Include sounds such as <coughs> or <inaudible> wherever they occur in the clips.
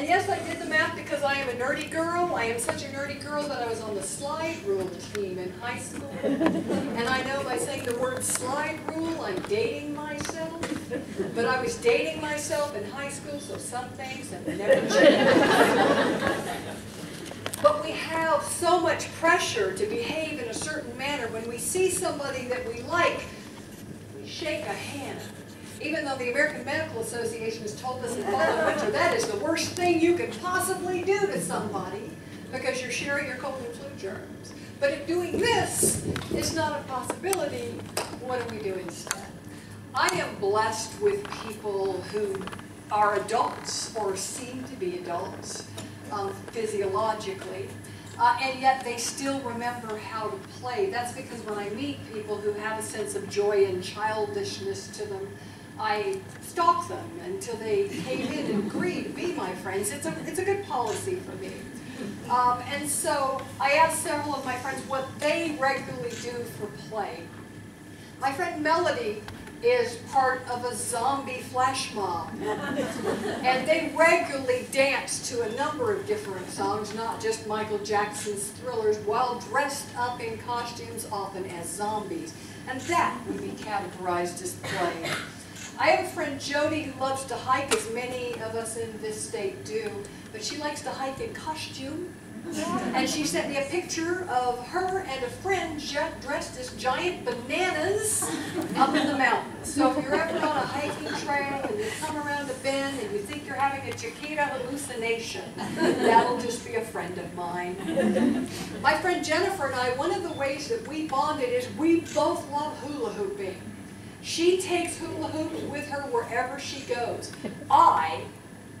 And yes, I did the math because I am a nerdy girl. I am such a nerdy girl that I was on the slide rule team in high school. And I know by saying the word slide rule, I'm dating myself. But I was dating myself in high school, so some things have never changed. But we have so much pressure to behave in a certain manner. When we see somebody that we like, we shake a hand. Even though the American Medical Association has told us in fall winter that is the worst thing you could possibly do to somebody because you're sharing your cold and flu germs. But if doing this is not a possibility, what do we do instead? I am blessed with people who are adults or seem to be adults um, physiologically. Uh, and yet they still remember how to play. That's because when I meet people who have a sense of joy and childishness to them, I stalk them until they cave in and agree to be my friends. It's a, it's a good policy for me. Um, and so I asked several of my friends what they regularly do for play. My friend Melody is part of a zombie flash mob. and they regularly dance to a number of different songs, not just Michael Jackson's thrillers, while dressed up in costumes, often as zombies. And that would be categorized as play. I have a friend, Jody, who loves to hike, as many of us in this state do, but she likes to hike in costume. And she sent me a picture of her and a friend dressed as giant bananas up in the mountains. So if you're ever on a hiking trail and you come around a bend and you think you're having a Chiquita hallucination, that'll just be a friend of mine. My friend Jennifer and I, one of the ways that we bonded is we both love hula hooping. She takes hula hoops with her wherever she goes. I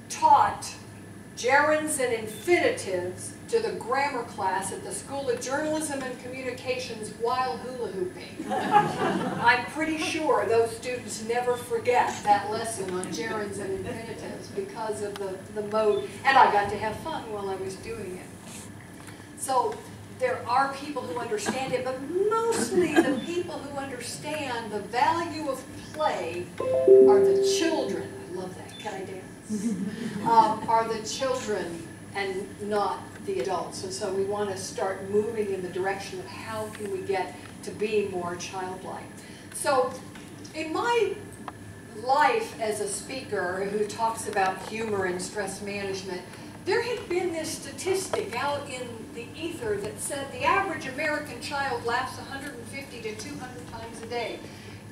taught gerunds and infinitives to the grammar class at the School of Journalism and Communications while hula hooping. I'm pretty sure those students never forget that lesson on gerunds and infinitives because of the, the mode, and I got to have fun while I was doing it. So there are people who understand it, but mostly the people who understand the value of play are the children. I love that. Can I dance? um, are the children and not the adults. And so we want to start moving in the direction of how can we get to be more childlike. So in my life as a speaker who talks about humor and stress management, there had been this statistic out in the ether that said the average American child laughs 150 to 200 times a day.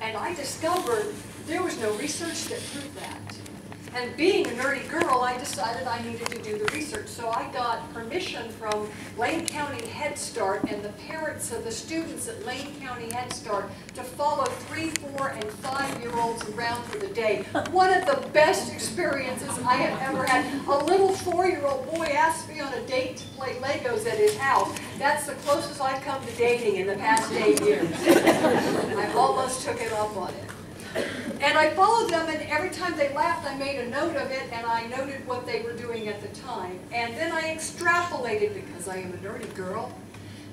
And I discovered there was no research that proved that. And being a nerdy girl, I decided I needed to do the research. So I got permission from Lane County Head Start and the parents of the students at Lane County Head Start to follow three, four, and five-year-olds around for the day. One of the best experiences I have ever had. A little four-year-old boy asked me on a date to play Legos at his house. That's the closest I've come to dating in the past eight years. <laughs> I almost took it up on it. And I followed them, and every time they laughed, I made a note of it, and I noted what they were doing at the time. And then I extrapolated, because I am a nerdy girl,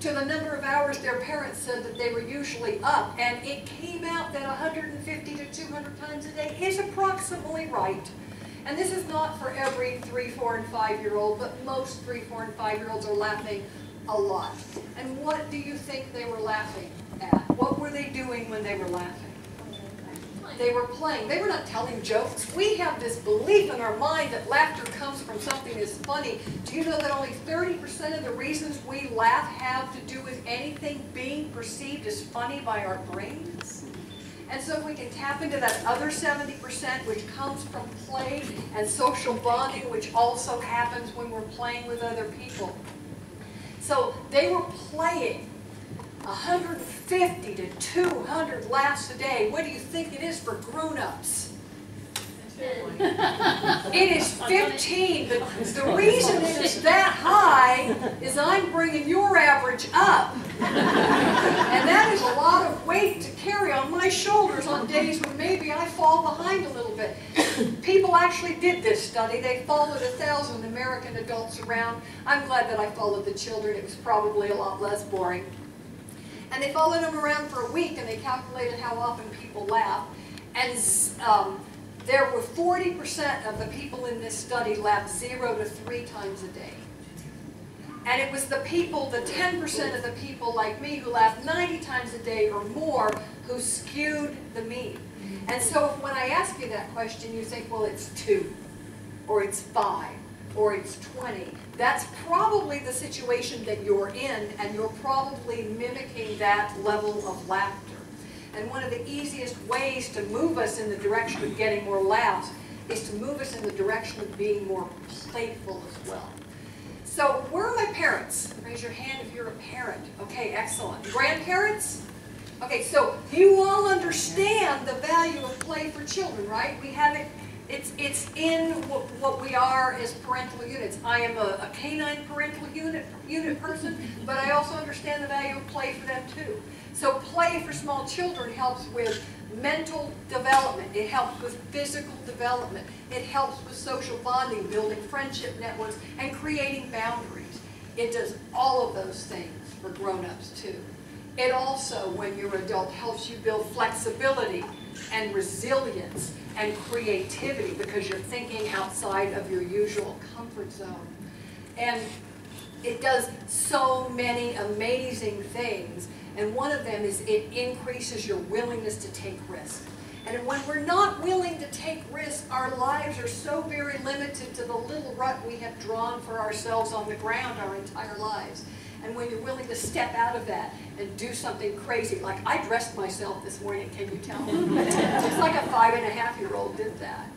to the number of hours their parents said that they were usually up. And it came out that 150 to 200 times a day is approximately right. And this is not for every three, four, and five-year-old, but most three, four, and five-year-olds are laughing a lot. And what do you think they were laughing at? What were they doing when they were laughing? They were playing. They were not telling jokes. We have this belief in our mind that laughter comes from something that's funny. Do you know that only 30% of the reasons we laugh have to do with anything being perceived as funny by our brains? And so if we can tap into that other 70%, which comes from play and social bonding, which also happens when we're playing with other people. So they were playing 150 to 200 laughs a day. What do you think it is for grown-ups? it is <laughs> 15. The, the reason it is that high is I'm bringing your average up. And that is a lot of weight to carry on my shoulders on days when maybe I fall behind a little bit. People actually did this study. They followed a thousand American adults around. I'm glad that I followed the children. It was probably a lot less boring. And they followed them around for a week and they calculated how often people laugh. And um, there were 40% of the people in this study laughed zero to three times a day. And it was the people, the 10% of the people like me who laughed 90 times a day or more who skewed the mean. And so when I ask you that question, you think, well, it's two, or it's five, or it's 20. That's probably the situation that you're in, and you're probably mimicking that level of laughter. And one of the easiest ways to move us in the direction of getting more laughs is to move us in the direction of being more playful as well. So where are my parents? Raise your hand if you're a parent. Okay, excellent. Grandparents? Okay, so you all understand the value of play for children, right? We have it, it's, it's in what, what we are as parental units. I am a, a canine parental unit, unit person, but I also understand the value of play for them too. So play for small children helps with mental development. It helps with physical development. It helps with social bonding, building friendship networks, and creating boundaries. It does all of those things for grown-ups too. It also, when you're adult, helps you build flexibility and resilience and creativity because you're thinking outside of your usual comfort zone. And it does so many amazing things. And one of them is it increases your willingness to take risks. And when we're not willing to take risks, our lives are so very limited to the little rut we have drawn for ourselves on the ground our entire lives. And when you're willing to step out of that and do something crazy, like I dressed myself this morning, can you tell? <laughs> Just like a five and a half year old did that.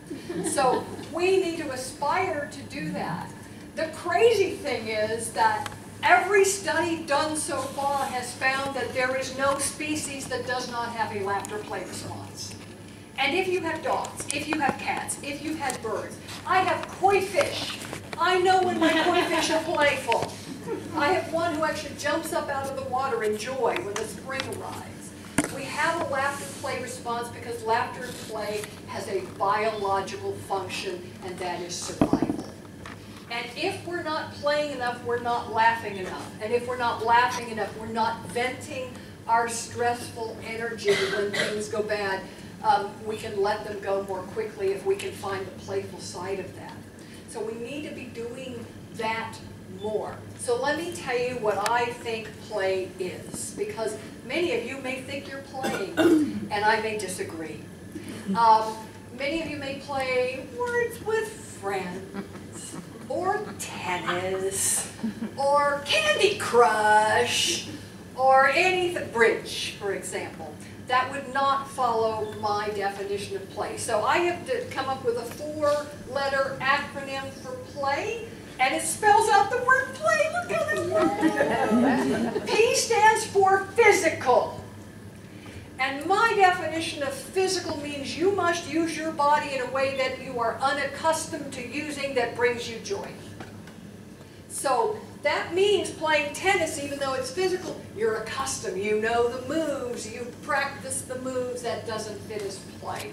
So we need to aspire to do that. The crazy thing is that every study done so far has found that there is no species that does not have a laughter play response. And if you have dogs, if you have cats, if you have had birds, I have koi fish. I know when my koi fish are playful. I have one who actually jumps up out of the water in joy when the spring arrives. We have a laughter play response because laughter play has a biological function, and that is survival. And if we're not playing enough, we're not laughing enough. And if we're not laughing enough, we're not venting our stressful energy when things go bad. Um, we can let them go more quickly if we can find the playful side of that. So we need to be doing that more. So let me tell you what I think play is, because many of you may think you're playing, <coughs> and I may disagree. Um, many of you may play words with friends, or tennis, or Candy Crush, or anything, bridge, for example. That would not follow my definition of play. So I have to come up with a four-letter acronym for play, and it spells out the word play. Look at it. P stands for physical. And my definition of physical means you must use your body in a way that you are unaccustomed to using that brings you joy. So that means playing tennis, even though it's physical, you're accustomed. You know the moves, you practice the moves. That doesn't fit as play.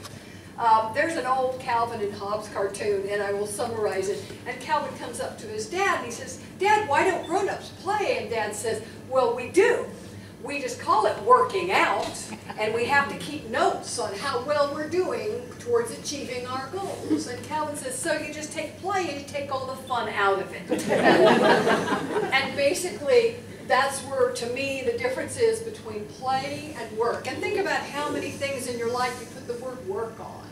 Um, there's an old Calvin and Hobbes cartoon, and I will summarize it. And Calvin comes up to his dad, and he says, Dad, why don't grown-ups play? And Dad says, well, we do. We just call it working out, and we have to keep notes on how well we're doing towards achieving our goals. And Calvin says, so you just take play and you take all the fun out of it. <laughs> and basically, that's where, to me, the difference is between play and work. And think about how many things in your life you put the word work on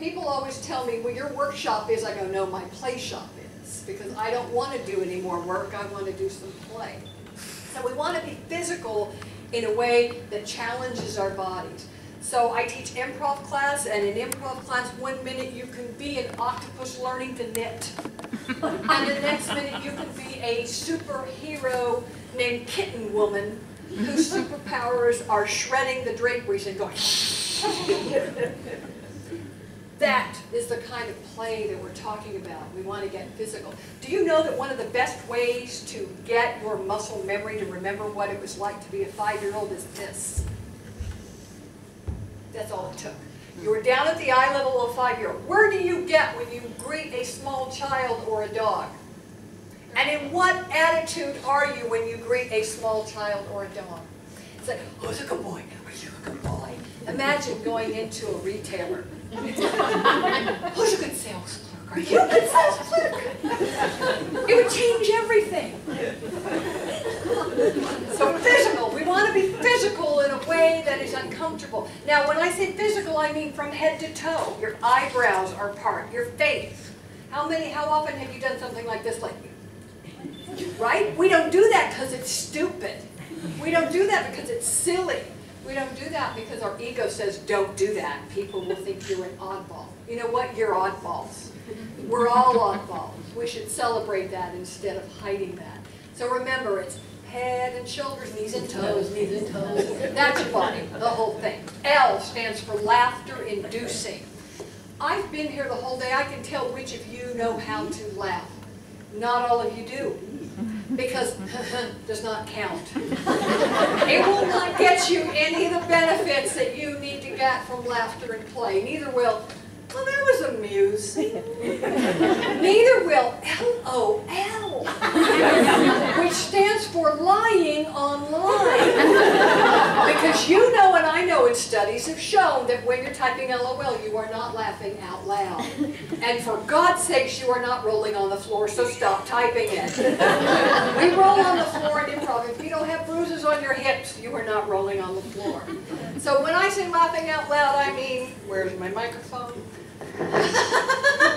people always tell me, well, your workshop is, I go, no, my play shop is, because I don't want to do any more work, I want to do some play. So we want to be physical in a way that challenges our bodies. So I teach improv class, and in improv class, one minute you can be an octopus learning to knit. <laughs> and the next minute you can be a superhero named Kitten Woman, whose superpowers are shredding the draperies and going That is the kind of play that we're talking about. We want to get physical. Do you know that one of the best ways to get your muscle memory to remember what it was like to be a five-year-old is this? That's all it took. You were down at the eye level of a five-year-old. Where do you get when you greet a small child or a dog? And in what attitude are you when you greet a small child or a dog? It's like, oh, a good boy. Are you a good boy? Imagine going into a retailer <laughs> Who's a good sales clerk? Are you a good sales clerk? It would change everything. So physical, we want to be physical in a way that is uncomfortable. Now, when I say physical, I mean from head to toe. Your eyebrows are part, your face. How many, how often have you done something like this lately? Right? We don't do that because it's stupid. We don't do that because it's silly. We don't do that because our ego says, don't do that. People will think you're an oddball. You know what? You're oddballs. We're all oddballs. We should celebrate that instead of hiding that. So remember, it's head and shoulders, knees and toes, knees and toes. That's your body, the whole thing. L stands for laughter inducing. I've been here the whole day. I can tell which of you know how to laugh. Not all of you do because <laughs> does not count. It will not get you any of the benefits that you need to get from laughter and play. Neither will, well, that was amusing. Neither will LOL, <laughs> which stands for lying online. <laughs> Because you know and I know and studies have shown that when you're typing LOL, you are not laughing out loud. And for God's sakes, you are not rolling on the floor, so stop typing it. We roll on the floor in improv. If you don't have bruises on your hips, you are not rolling on the floor. So when I say laughing out loud, I mean, where's my microphone? <laughs>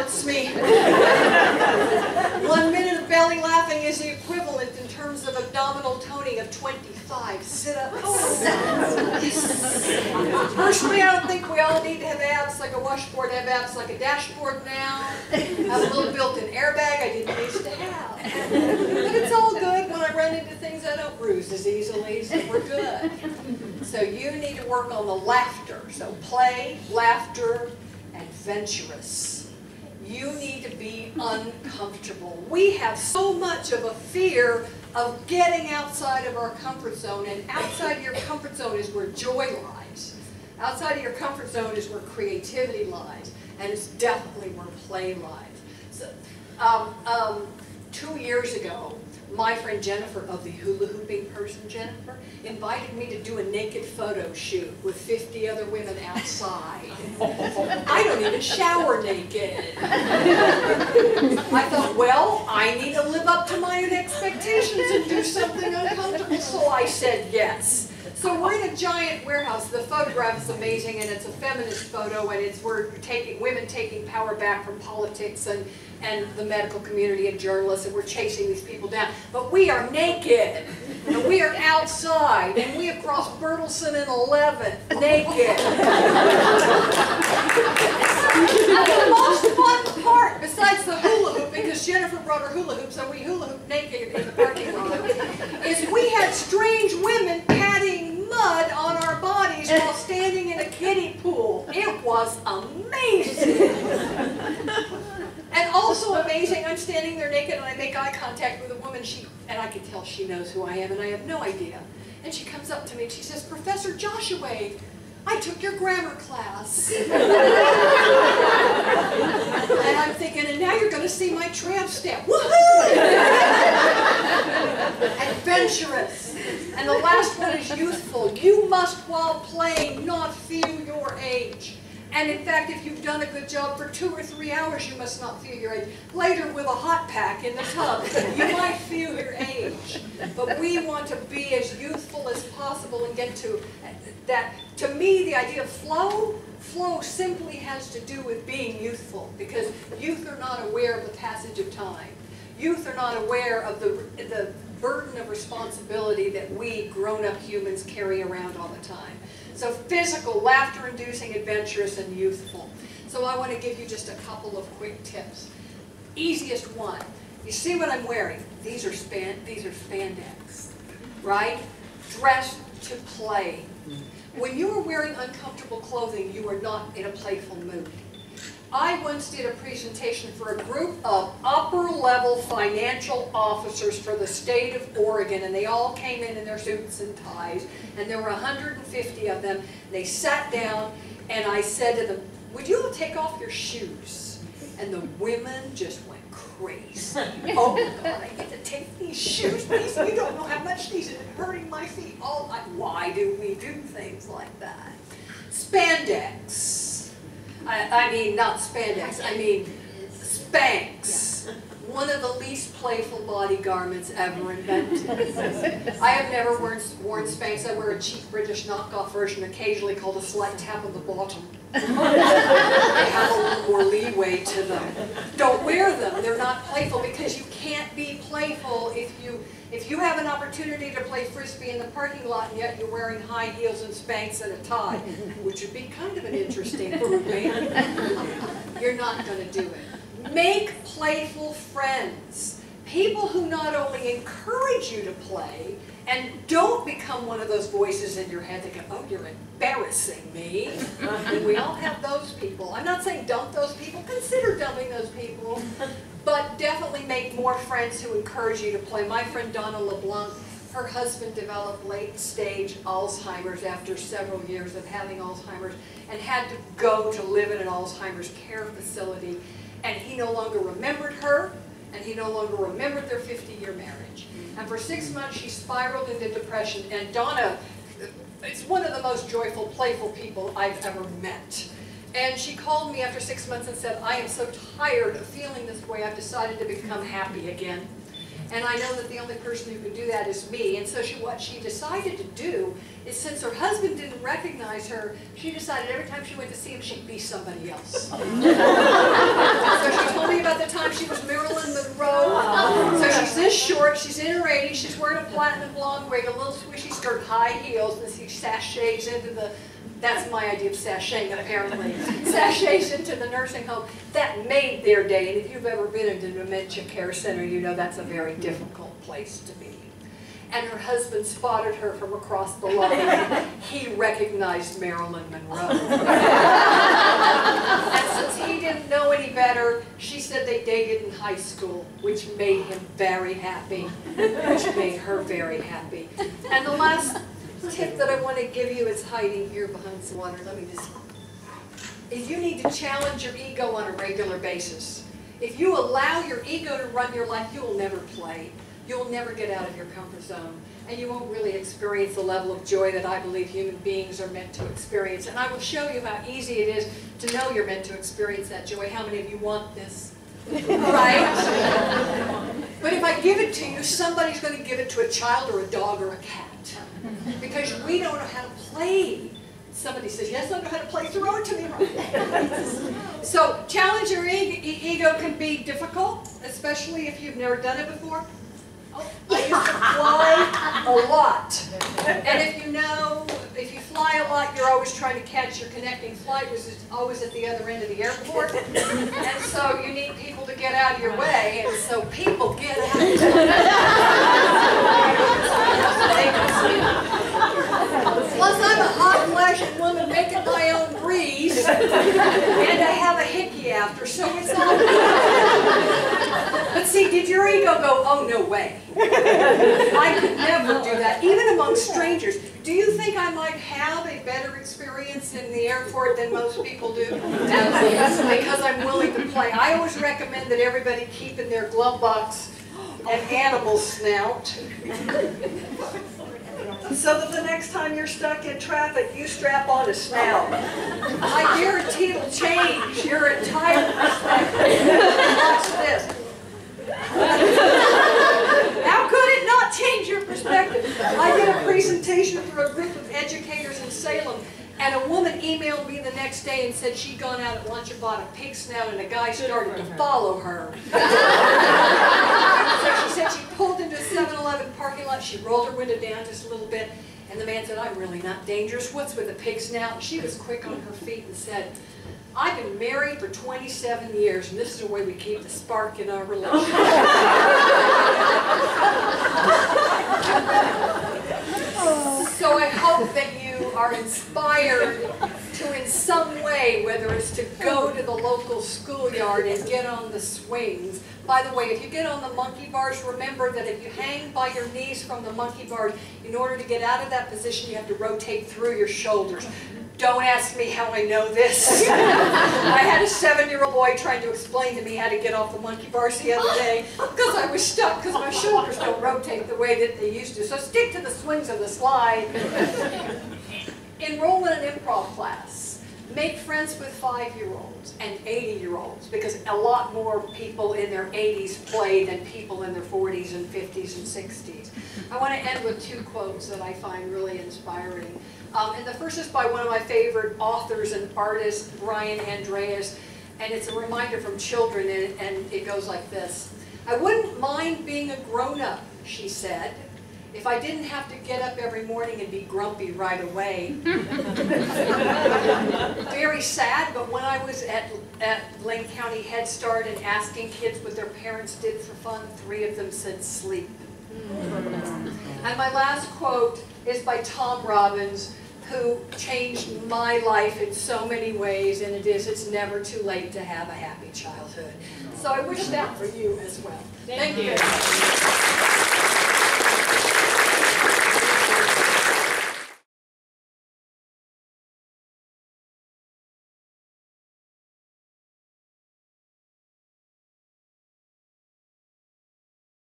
hurts me? <laughs> One minute of belly laughing is the equivalent in terms of abdominal toning of 25 sit-ups. Oh, <laughs> Personally, I don't think we all need to have abs like a washboard, have abs like a dashboard now. I have a little built-in airbag I didn't used to have. But it's all good when I run into things I don't bruise as easily, so we're good. So you need to work on the laughter. So play, laughter, adventurous. You need to be uncomfortable. We have so much of a fear of getting outside of our comfort zone, and outside of your comfort zone is where joy lies. Outside of your comfort zone is where creativity lies, and it's definitely where play lies. So, um, um, two years ago, my friend Jennifer of the hula hooping person, Jennifer, invited me to do a naked photo shoot with 50 other women outside. <laughs> I don't even shower naked. I thought, well, I need to live up to my own expectations and do something uncomfortable, so I said yes. So we're in a giant warehouse. The photograph is amazing, and it's a feminist photo, and it's we're taking women taking power back from politics and and the medical community and journalists, and we're chasing these people down. But we are naked, and we are outside, and we have crossed Bertelsen and 11th naked. and the most fun part, besides the hula hoop, because Jennifer brought her hula hoop, so we hula hoop naked in the parking lot, is we had strange women patting mud on our bodies while standing in a kiddie pool. It was amazing. And also amazing, I'm standing there naked and I make eye contact with a woman, she, and I can tell she knows who I am and I have no idea. And she comes up to me and she says, Professor Jasheway, I took your grammar class. and I'm thinking, and now you're going to see my tramp stamp. Woohoo! Adventurous. And the last one is youthful. You must, while playing, not feel your age. And in fact, if you've done a good job for two or three hours, you must not feel your age. Later, with a hot pack in the tub, you <laughs> might feel your age. But we want to be as youthful as possible and get to that. To me, the idea of flow, flow simply has to do with being youthful because youth are not aware of the passage of time. Youth are not aware of the, the burden of responsibility that we grown-up humans carry around all the time. So physical, laughter-inducing, adventurous, and youthful. So I want to give you just a couple of quick tips. Easiest one. You see what I'm wearing? These are span. These are spandex, right? Dressed to play. When you are wearing uncomfortable clothing, you are not in a playful mood. I once did a presentation for a group of upper-level financial officers for the state of Oregon, and they all came in in their suits and ties, and there were 150 of them. They sat down, and I said to them, would you all take off your shoes? And the women just went crazy. <laughs> Oh my God, I get to take these shoes. These, you don't know how much these are hurting my feet all night. Why do we do things like that? Spandex. I, I mean, not spandex, I mean Spanx. One of the least playful body garments ever invented. <laughs> I have never worn, worn Spanx. I wear a cheap British knockoff version occasionally called a slight tap on the bottom. they have a little more leeway to them. Don't wear them. They're not playful because you can't be playful if you if you have an opportunity to play frisbee in the parking lot and yet you're wearing high heels and Spanx and a tie, which would be kind of an interesting grouping, <laughs> you're not going to do it. Make playful friends. People who not only encourage you to play, and don't become one of those voices in your head that go, oh, you're embarrassing me. <laughs> and we all have those people. I'm not saying dump those people. Consider dumping those people. More friends who encourage you to play. My friend Donna LeBlanc, her husband developed late stage Alzheimer's after several years of having Alzheimer's and had to go to live in an Alzheimer's care facility. And he no longer remembered her, and he no longer remembered their 50-year marriage. And for six months, she spiraled into depression. And Donna is one of the most joyful, playful people I've ever met. And she called me after six months and said, I am so tired of feeling this way, I've decided to become happy again. And I know that the only person who can do that is me. And so she, what she decided to do is since her husband didn't recognize her, she decided every time she went to see him, she'd be somebody else. <laughs> so she told me about the time she was Marilyn Monroe. So she's this short, she's in her 80s, she's wearing a platinum blonde wig, a little swishy skirt, high heels, and she sachets into the that's my idea of sashaying, apparently. sachets into the nursing home. That made their day, and if you've ever been in a dementia care center, you know that's a very difficult place to be. And her husband spotted her from across the line. he recognized Marilyn Monroe. and since he didn't know any better, she said they dated in high school, which made him very happy, which made her very happy. And the last tip that I want to give you is hiding here behind some water. Let me just... Is you need to challenge your ego on a regular basis. If you allow your ego to run your life, you will never play. You'll never get out of your comfort zone. And you won't really experience the level of joy that I believe human beings are meant to experience. And I will show you how easy it is to know you're meant to experience that joy. How many of you want this? right? <laughs> but if I give it to you, somebody's going to give it to a child or a dog or a cat. Because we don't know how to play. Somebody says, yes, I know how to play, throw it to me. <laughs> so challenge your ego can be difficult, especially if you've never done it before. Oh, I used to fly a lot. And if you know, if you fly a lot, you're always trying to catch your connecting flight, which is always at the other end of the airport. And so you need people to get out of your way, and so people get out. Of your way. Plus, I'm a hot flashing woman making my own breeze, and I have a hickey after, so it's all But see, did your ego go, oh, no way. I could never do that, even among strangers. Do you think I might have a better experience in the airport than most people do? because I'm willing to play. I always recommend that everybody keep in their glove box an animal snout so that the next time you're stuck in traffic, you strap on a snout. I guarantee it'll change your entire perspective. Watch this. How could it not change your perspective? I did a presentation for a group of educators in Salem, and a woman emailed me the next day and said she'd gone out at lunch and bought a pig snout, and a guy started to follow her. <laughs> so she said she pulled into a 7-Eleven parking lot, she rolled her window down just a little bit, and the man said, I'm really not dangerous. What's with a pig snout? And she was quick on her feet and said, I've been married for 27 years, and this is the way we keep the spark in our relationship. <laughs> so I hope that you are inspired to in some way, whether it's to go to the local schoolyard and get on the swings. By the way, if you get on the monkey bars, remember that if you hang by your knees from the monkey bars, in order to get out of that position, you have to rotate through your shoulders. Don't ask me how I know this. <laughs> I had a seven-year-old boy trying to explain to me how to get off the monkey bars the other day because I was stuck because my shoulders don't rotate the way that they used to. So stick to the swings of the slide. Enroll in an improv class. Make friends with five-year-olds and 80-year-olds because a lot more people in their 80s play than people in their 40s and 50s and 60s. I want to end with two quotes that I find really inspiring. Um, and the first is by one of my favorite authors and artists, Brian Andreas, and it's a reminder from children, and, and it goes like this. I wouldn't mind being a grown-up, she said, if I didn't have to get up every morning and be grumpy right away. <laughs> Very sad, but when I was at, at Lane County Head Start and asking kids what their parents did for fun, three of them said sleep. And my last quote is by Tom Robbins, who changed my life in so many ways, and it is, it's never too late to have a happy childhood. So I wish that for you as well. Thank you.